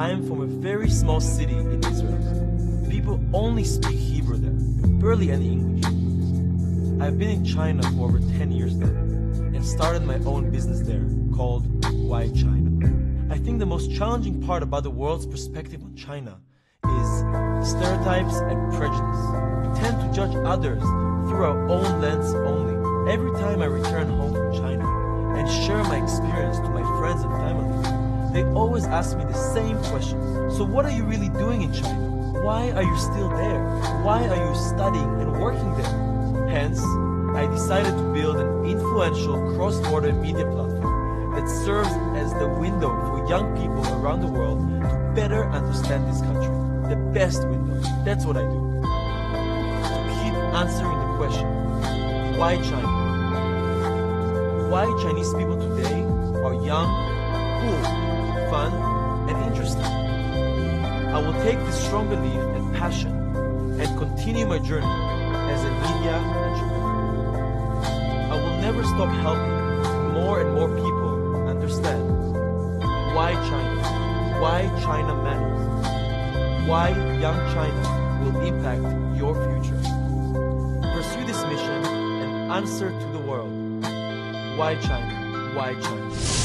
I am from a very small city in Israel. People only speak Hebrew there, barely any English. I've been in China for over 10 years now and started my own business there called YChina. I think the most challenging part about the world's perspective on China is stereotypes and prejudice. We tend to judge others through our own lens only. Every time I return home from China they always ask me the same question. So what are you really doing in China? Why are you still there? Why are you studying and working there? Hence, I decided to build an influential cross-border media platform that serves as the window for young people around the world to better understand this country. The best window. That's what I do. To keep answering the question, why China? Why Chinese people today are young, cool, fun, and interesting. I will take this strong belief and passion and continue my journey as a media entrepreneur. I will never stop helping more and more people understand why China, why China matters, why young China will impact your future. Pursue this mission and answer to the world why China, why China.